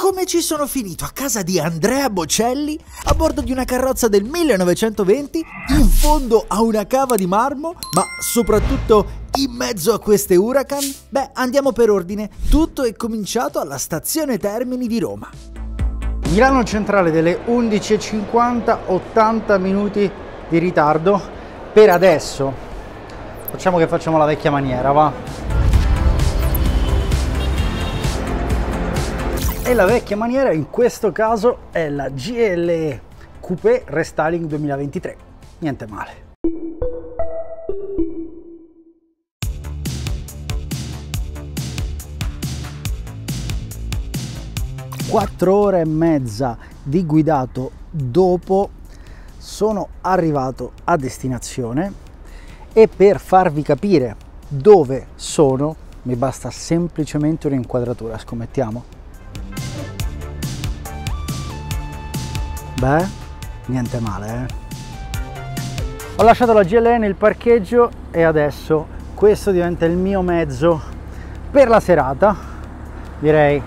come ci sono finito a casa di Andrea Bocelli a bordo di una carrozza del 1920 in fondo a una cava di marmo, ma soprattutto in mezzo a queste Huracan? Beh, andiamo per ordine. Tutto è cominciato alla stazione Termini di Roma. Milano Centrale delle 11.50, 80 minuti di ritardo per adesso. Facciamo che facciamo la vecchia maniera, va? E la vecchia maniera in questo caso è la GLE Coupé Restyling 2023. Niente male. 4 ore e mezza di guidato dopo sono arrivato a destinazione e per farvi capire dove sono mi basta semplicemente un'inquadratura, scommettiamo? Beh, niente male, eh? Ho lasciato la GLE nel parcheggio e adesso questo diventa il mio mezzo per la serata, direi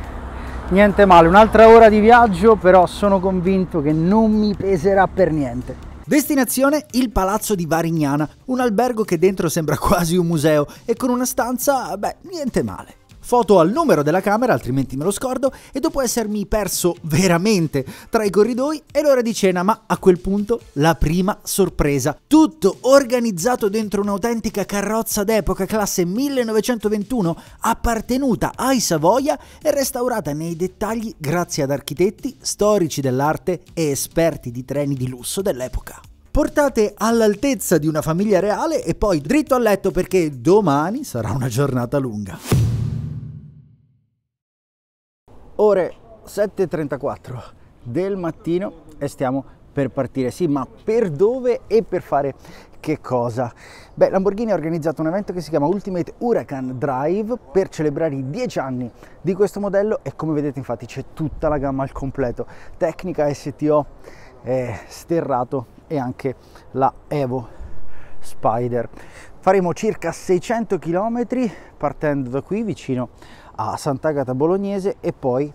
niente male, un'altra ora di viaggio, però sono convinto che non mi peserà per niente. Destinazione il Palazzo di Varignana, un albergo che dentro sembra quasi un museo e con una stanza, beh, niente male foto al numero della camera, altrimenti me lo scordo, e dopo essermi perso veramente tra i corridoi è l'ora di cena, ma a quel punto la prima sorpresa. Tutto organizzato dentro un'autentica carrozza d'epoca classe 1921 appartenuta ai Savoia e restaurata nei dettagli grazie ad architetti, storici dell'arte e esperti di treni di lusso dell'epoca portate all'altezza di una famiglia reale e poi dritto a letto perché domani sarà una giornata lunga ore 7.34 del mattino e stiamo per partire. Sì, ma per dove e per fare che cosa? Beh, Lamborghini ha organizzato un evento che si chiama Ultimate Huracan Drive per celebrare i 10 anni di questo modello e come vedete infatti c'è tutta la gamma al completo, tecnica STO, eh, sterrato e anche la Evo Spider. Faremo circa 600 km partendo da qui vicino a Sant'Agata Bolognese e poi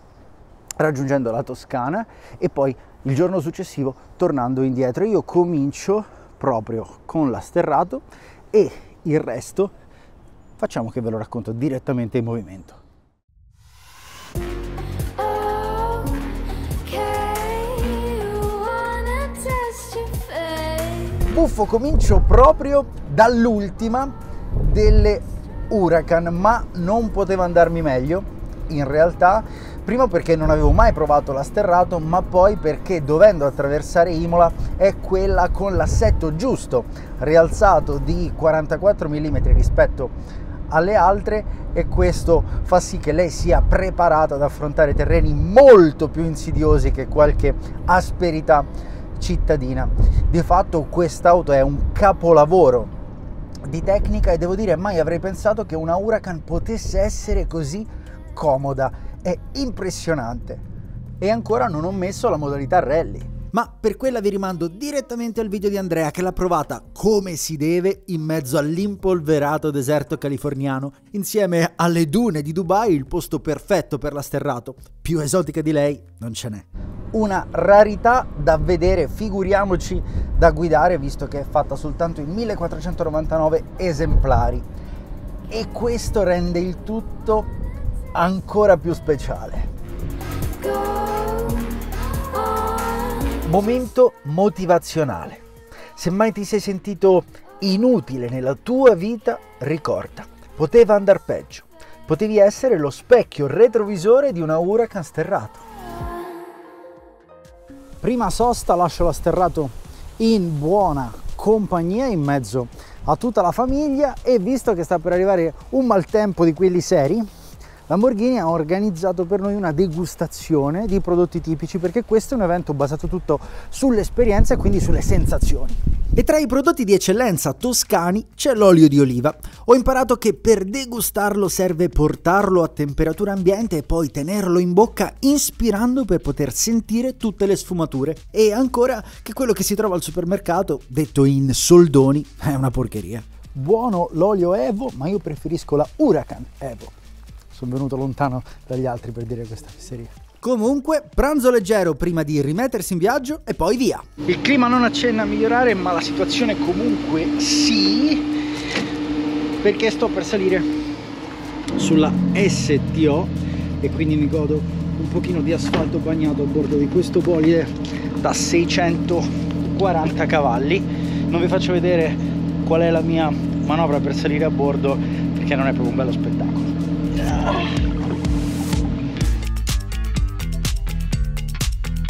raggiungendo la Toscana e poi il giorno successivo tornando indietro. Io comincio proprio con l'Asterrato e il resto facciamo che ve lo racconto direttamente in movimento. Buffo comincio proprio dall'ultima delle Huracan, ma non poteva andarmi meglio in realtà, prima perché non avevo mai provato l'Asterrato, ma poi perché dovendo attraversare Imola è quella con l'assetto giusto, rialzato di 44 mm rispetto alle altre e questo fa sì che lei sia preparata ad affrontare terreni molto più insidiosi che qualche asperità cittadina. Di fatto quest'auto è un capolavoro di tecnica e devo dire mai avrei pensato che una Huracan potesse essere così comoda, è impressionante. E ancora non ho messo la modalità rally. Ma per quella vi rimando direttamente al video di Andrea che l'ha provata come si deve in mezzo all'impolverato deserto californiano, insieme alle dune di Dubai, il posto perfetto per l'Asterrato. Più esotica di lei non ce n'è una rarità da vedere, figuriamoci da guidare, visto che è fatta soltanto in 1499 esemplari. E questo rende il tutto ancora più speciale. Momento motivazionale. Se mai ti sei sentito inutile nella tua vita, ricorda, poteva andare peggio. Potevi essere lo specchio retrovisore di una Huracan sterrato. Prima sosta lascio l'Asterrato in buona compagnia in mezzo a tutta la famiglia e visto che sta per arrivare un maltempo di quelli seri Lamborghini ha organizzato per noi una degustazione di prodotti tipici perché questo è un evento basato tutto sull'esperienza e quindi sulle sensazioni. E tra i prodotti di eccellenza toscani c'è l'olio di oliva. Ho imparato che per degustarlo serve portarlo a temperatura ambiente e poi tenerlo in bocca inspirando per poter sentire tutte le sfumature. E ancora che quello che si trova al supermercato, detto in soldoni, è una porcheria. Buono l'olio Evo, ma io preferisco la Huracan Evo sono venuto lontano dagli altri per dire questa fesseria. Comunque, pranzo leggero prima di rimettersi in viaggio e poi via. Il clima non accenna a migliorare, ma la situazione comunque sì, perché sto per salire sulla STO e quindi mi godo un pochino di asfalto bagnato a bordo di questo bolide da 640 cavalli. Non vi faccio vedere qual è la mia manovra per salire a bordo perché non è proprio un bello spettacolo.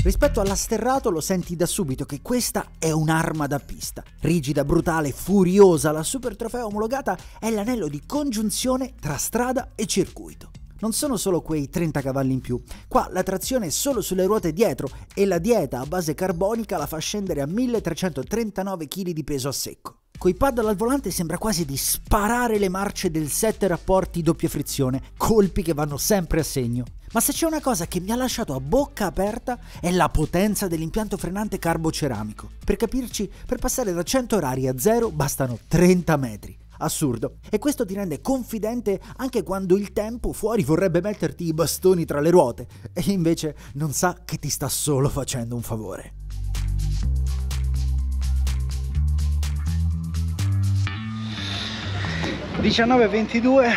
Rispetto all'asterrato lo senti da subito che questa è un'arma da pista. Rigida, brutale, furiosa, la super trofeo omologata è l'anello di congiunzione tra strada e circuito. Non sono solo quei 30 cavalli in più, qua la trazione è solo sulle ruote dietro e la dieta a base carbonica la fa scendere a 1339 kg di peso a secco. Coi paddle al volante sembra quasi di sparare le marce del 7 rapporti doppia frizione, colpi che vanno sempre a segno. Ma se c'è una cosa che mi ha lasciato a bocca aperta è la potenza dell'impianto frenante carboceramico. Per capirci, per passare da 100 orari a 0 bastano 30 metri. Assurdo. E questo ti rende confidente anche quando il tempo fuori vorrebbe metterti i bastoni tra le ruote e invece non sa che ti sta solo facendo un favore. ...19.22,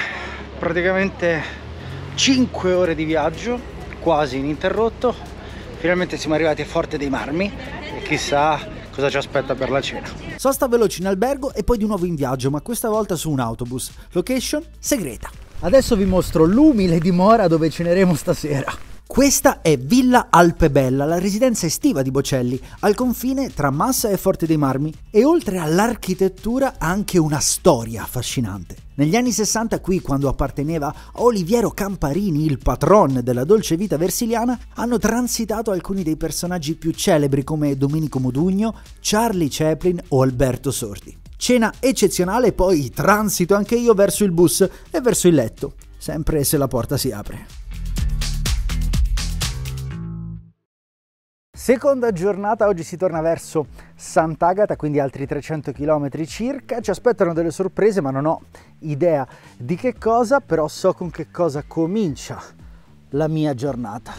praticamente 5 ore di viaggio, quasi ininterrotto. Finalmente siamo arrivati a Forte dei Marmi e chissà cosa ci aspetta per la cena. Sosta veloce in albergo e poi di nuovo in viaggio, ma questa volta su un autobus. Location segreta. Adesso vi mostro l'umile dimora dove ceneremo stasera. Questa è Villa Alpebella, la residenza estiva di Bocelli, al confine tra Massa e Forte dei Marmi, e oltre all'architettura ha anche una storia affascinante. Negli anni 60 qui, quando apparteneva a Oliviero Camparini, il patron della dolce vita versiliana, hanno transitato alcuni dei personaggi più celebri come Domenico Modugno, Charlie Chaplin o Alberto Sordi. Cena eccezionale, poi transito anche io verso il bus e verso il letto, sempre se la porta si apre. Seconda giornata, oggi si torna verso Sant'Agata, quindi altri 300 km circa. Ci aspettano delle sorprese, ma non ho idea di che cosa, però so con che cosa comincia la mia giornata.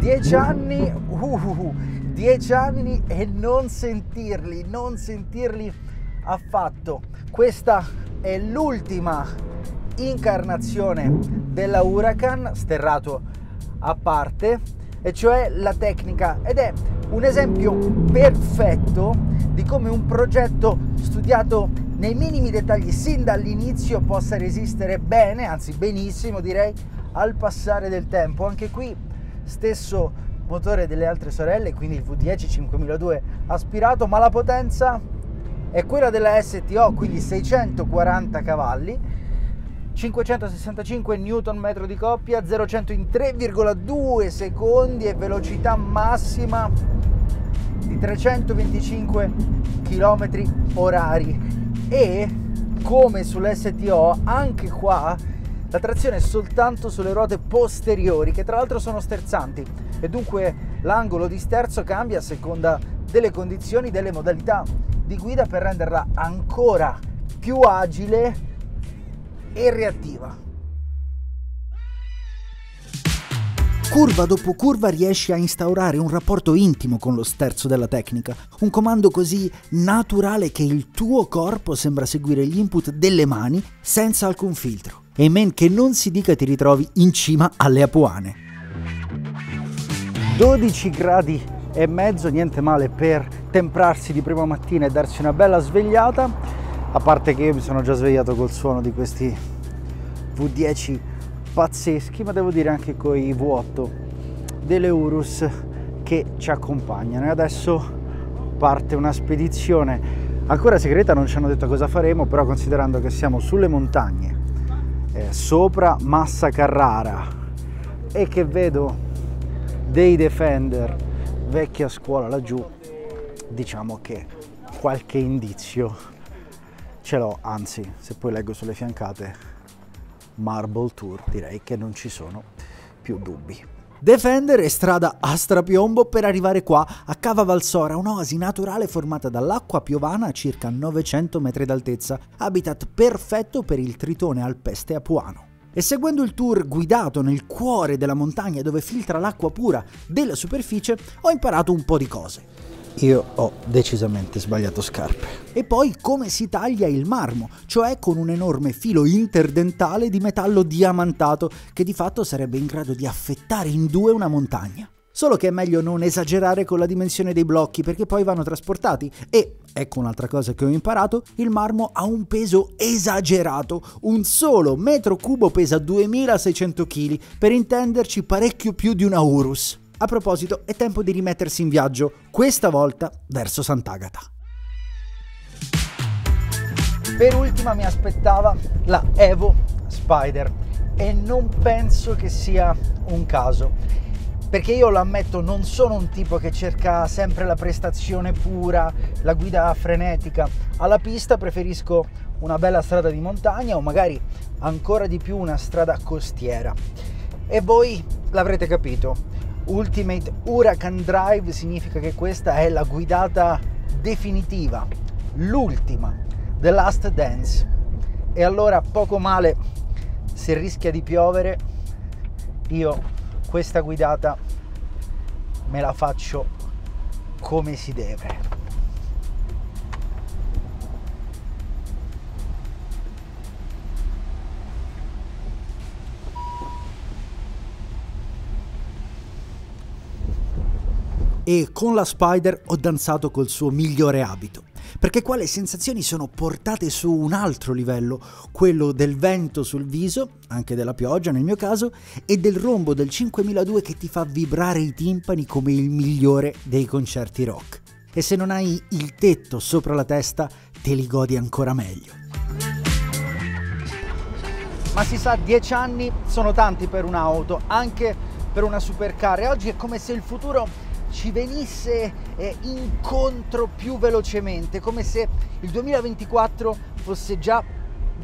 Dieci anni, uh, dieci anni e non sentirli, non sentirli affatto. Questa è l'ultima incarnazione della Huracan, sterrato a parte, e cioè la tecnica ed è un esempio perfetto di come un progetto studiato nei minimi dettagli sin dall'inizio possa resistere bene, anzi benissimo direi, al passare del tempo. Anche qui stesso motore delle altre sorelle, quindi il V10 5002 aspirato, ma la potenza è quella della STO, quindi 640 cavalli 565 Nm di coppia, 0-100 in 3,2 secondi e velocità massima di 325 km orari. E come sull'STO anche qua la trazione è soltanto sulle ruote posteriori che tra l'altro sono sterzanti e dunque l'angolo di sterzo cambia a seconda delle condizioni, delle modalità di guida per renderla ancora più agile e reattiva. Curva dopo curva riesci a instaurare un rapporto intimo con lo sterzo della tecnica, un comando così naturale che il tuo corpo sembra seguire gli input delle mani senza alcun filtro. E men che non si dica ti ritrovi in cima alle Apuane. 12 gradi e mezzo, niente male per temprarsi di prima mattina e darsi una bella svegliata a parte che io mi sono già svegliato col suono di questi V10 pazzeschi ma devo dire anche con i V8 delle Urus che ci accompagnano. E adesso parte una spedizione. Ancora segreta non ci hanno detto cosa faremo però considerando che siamo sulle montagne eh, sopra Massa Carrara e che vedo dei Defender vecchia scuola laggiù diciamo che qualche indizio ce l'ho, anzi, se poi leggo sulle fiancate Marble Tour, direi che non ci sono più dubbi. Defender è strada a strapiombo per arrivare qua a Cava Valsora, un'oasi naturale formata dall'acqua piovana a circa 900 metri d'altezza, habitat perfetto per il tritone alpeste apuano. E seguendo il tour guidato nel cuore della montagna dove filtra l'acqua pura della superficie, ho imparato un po' di cose. Io ho decisamente sbagliato scarpe. E poi come si taglia il marmo, cioè con un enorme filo interdentale di metallo diamantato che di fatto sarebbe in grado di affettare in due una montagna. Solo che è meglio non esagerare con la dimensione dei blocchi perché poi vanno trasportati e, ecco un'altra cosa che ho imparato, il marmo ha un peso esagerato. Un solo metro cubo pesa 2600 kg, per intenderci parecchio più di una Urus. A proposito, è tempo di rimettersi in viaggio, questa volta verso Sant'Agata. Per ultima mi aspettava la Evo Spider e non penso che sia un caso perché io lo ammetto non sono un tipo che cerca sempre la prestazione pura, la guida frenetica. Alla pista preferisco una bella strada di montagna o magari ancora di più una strada costiera. E voi l'avrete capito, Ultimate Huracan Drive significa che questa è la guidata definitiva, l'ultima, The Last Dance. E allora poco male se rischia di piovere, io questa guidata me la faccio come si deve. E con la Spider ho danzato col suo migliore abito perché qua le sensazioni sono portate su un altro livello, quello del vento sul viso, anche della pioggia nel mio caso, e del rombo del 5002 che ti fa vibrare i timpani come il migliore dei concerti rock. E se non hai il tetto sopra la testa, te li godi ancora meglio. Ma si sa, dieci anni sono tanti per un'auto, anche per una supercar, e oggi è come se il futuro ci venisse eh, incontro più velocemente, come se il 2024 fosse già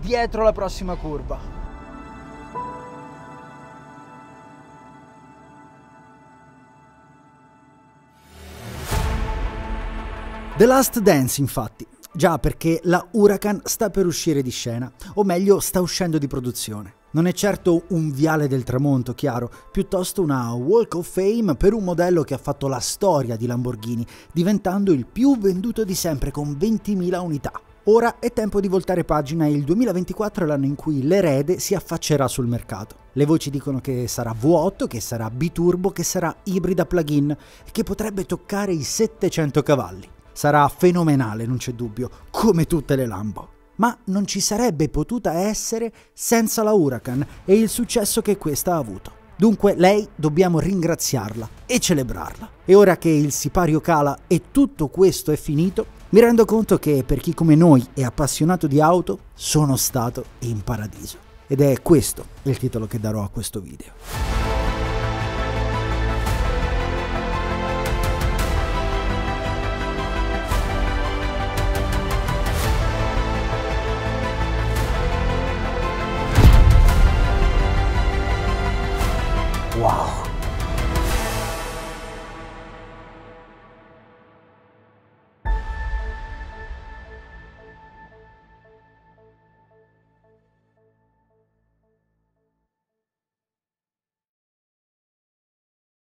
dietro la prossima curva. The Last Dance, infatti. Già perché la Huracan sta per uscire di scena, o meglio sta uscendo di produzione. Non è certo un viale del tramonto, chiaro, piuttosto una Walk of Fame per un modello che ha fatto la storia di Lamborghini, diventando il più venduto di sempre con 20.000 unità. Ora è tempo di voltare pagina e il 2024 è l'anno in cui l'erede si affaccerà sul mercato. Le voci dicono che sarà V8, che sarà biturbo, che sarà ibrida plug-in e che potrebbe toccare i 700 cavalli. Sarà fenomenale, non c'è dubbio, come tutte le Lambo ma non ci sarebbe potuta essere senza la Huracan e il successo che questa ha avuto. Dunque lei dobbiamo ringraziarla e celebrarla. E ora che il sipario cala e tutto questo è finito, mi rendo conto che per chi come noi è appassionato di auto, sono stato in paradiso. Ed è questo il titolo che darò a questo video.